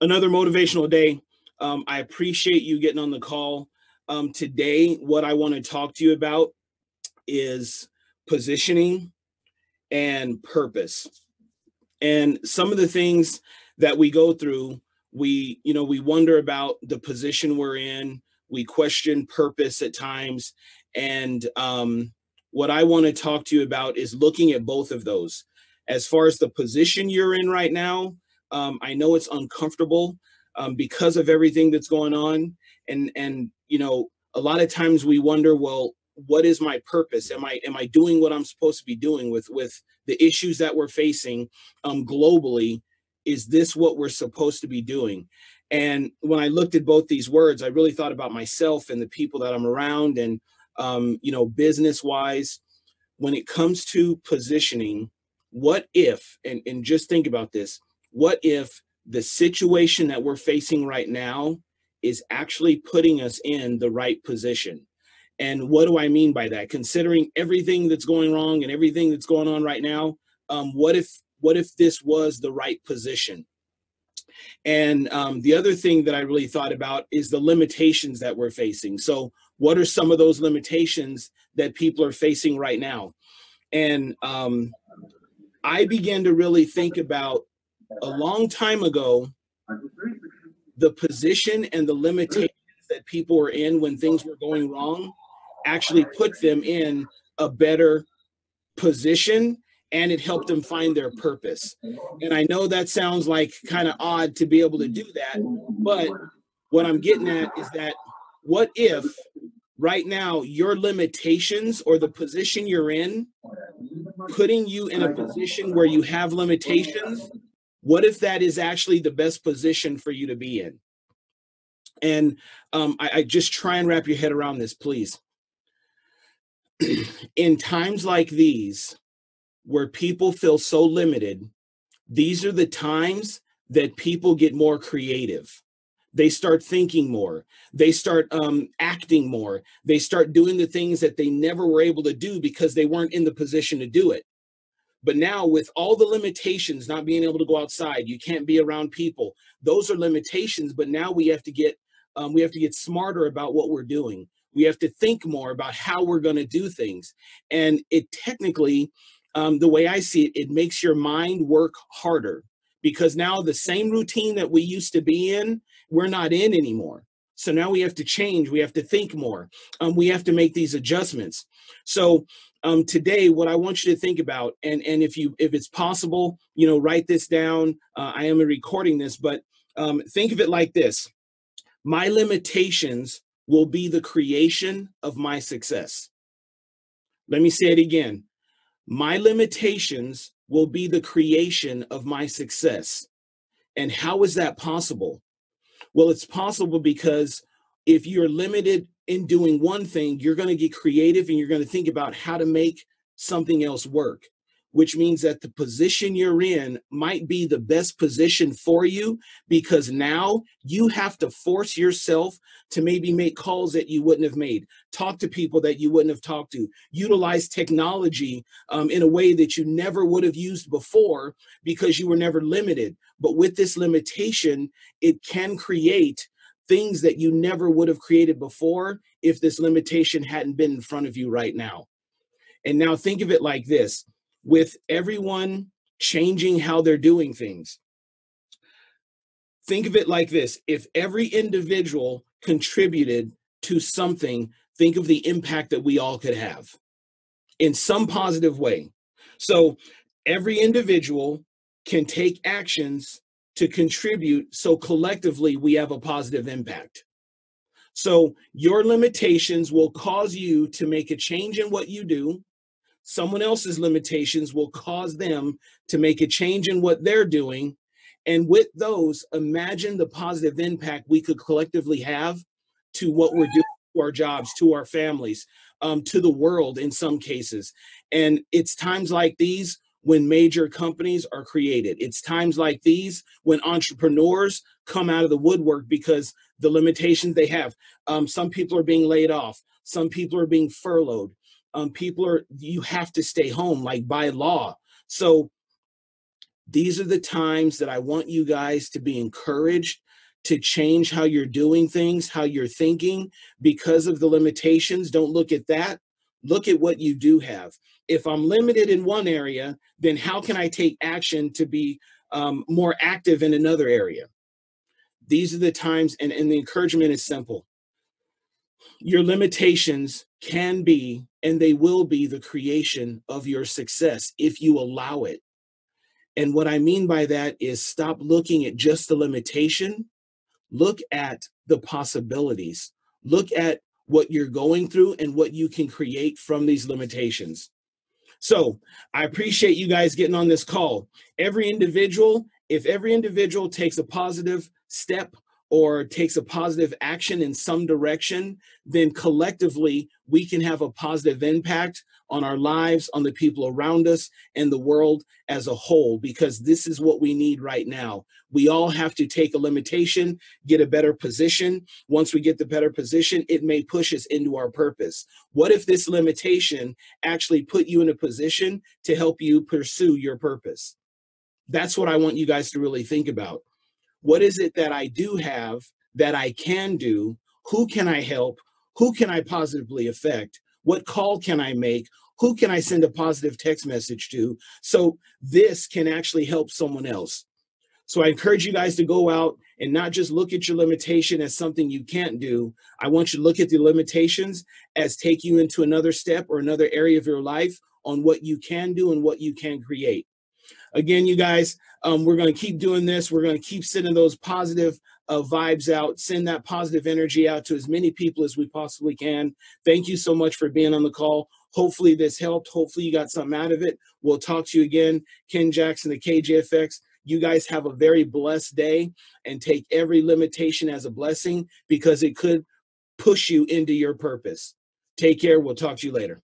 another motivational day. Um, I appreciate you getting on the call. Um, today, what I want to talk to you about is positioning and purpose. And some of the things that we go through, we, you know, we wonder about the position we're in, we question purpose at times. And um, what I want to talk to you about is looking at both of those. As far as the position you're in right now, um, I know it's uncomfortable um, because of everything that's going on, and and you know a lot of times we wonder, well, what is my purpose? Am I am I doing what I'm supposed to be doing with with the issues that we're facing um, globally? Is this what we're supposed to be doing? And when I looked at both these words, I really thought about myself and the people that I'm around, and um, you know, business wise. When it comes to positioning, what if? And and just think about this what if the situation that we're facing right now is actually putting us in the right position? And what do I mean by that? Considering everything that's going wrong and everything that's going on right now, um, what if what if this was the right position? And um, the other thing that I really thought about is the limitations that we're facing. So, what are some of those limitations that people are facing right now? And um, I began to really think about a long time ago, the position and the limitations that people were in when things were going wrong actually put them in a better position and it helped them find their purpose. And I know that sounds like kind of odd to be able to do that, but what I'm getting at is that what if right now your limitations or the position you're in putting you in a position where you have limitations what if that is actually the best position for you to be in? And um, I, I just try and wrap your head around this, please. in times like these, where people feel so limited, these are the times that people get more creative. They start thinking more. They start um, acting more. They start doing the things that they never were able to do because they weren't in the position to do it. But now, with all the limitations, not being able to go outside, you can't be around people. Those are limitations. But now we have to get um, we have to get smarter about what we're doing. We have to think more about how we're going to do things. And it technically, um, the way I see it, it makes your mind work harder because now the same routine that we used to be in, we're not in anymore. So now we have to change. We have to think more. Um, we have to make these adjustments. So um, today what i want you to think about and and if you if it's possible you know write this down uh, i am recording this but um, think of it like this my limitations will be the creation of my success let me say it again my limitations will be the creation of my success and how is that possible well it's possible because if you're limited in doing one thing, you're going to get creative and you're going to think about how to make something else work, which means that the position you're in might be the best position for you because now you have to force yourself to maybe make calls that you wouldn't have made, talk to people that you wouldn't have talked to, utilize technology um, in a way that you never would have used before because you were never limited. But with this limitation, it can create things that you never would have created before if this limitation hadn't been in front of you right now. And now think of it like this with everyone changing how they're doing things. Think of it like this if every individual contributed to something, think of the impact that we all could have in some positive way. So every individual can take actions to contribute so collectively we have a positive impact. So your limitations will cause you to make a change in what you do. Someone else's limitations will cause them to make a change in what they're doing. And with those, imagine the positive impact we could collectively have to what we're doing, to our jobs, to our families, um, to the world in some cases. And it's times like these when major companies are created. It's times like these when entrepreneurs come out of the woodwork because the limitations they have. Um, some people are being laid off. Some people are being furloughed. Um, people are, you have to stay home, like by law. So These are the times that I want you guys to be encouraged to change how you're doing things, how you're thinking because of the limitations. Don't look at that. Look at what you do have. If I'm limited in one area, then how can I take action to be um, more active in another area? These are the times, and, and the encouragement is simple. Your limitations can be and they will be the creation of your success if you allow it. And what I mean by that is stop looking at just the limitation. Look at the possibilities. Look at what you're going through and what you can create from these limitations. So i appreciate you guys getting on this call. Every individual if every individual takes a positive step or takes a positive action in some direction, then collectively we can have a positive impact on our lives, on the people around us, and the world as a whole, because this is what we need right now. We all have to take a limitation, get a better position. Once we get the better position, it may push us into our purpose. What if this limitation actually put you in a position to help you pursue your purpose? That's what I want you guys to really think about. What is it that I do have that I can do? Who can I help? Who can I positively affect? What call can I make? Who can I send a positive text message to? So this can actually help someone else. So I encourage you guys to go out and not just look at your limitation as something you can't do. I want you to look at the limitations as take you into another step or another area of your life on what you can do and what you can create. Again, you guys, um, we're going to keep doing this. We're going to keep sending those positive uh, vibes out, send that positive energy out to as many people as we possibly can. Thank you so much for being on the call. Hopefully, this helped. Hopefully, you got something out of it. We'll talk to you again. Ken Jackson, the KJ Effect. You guys have a very blessed day and take every limitation as a blessing because it could push you into your purpose. Take care. We'll talk to you later.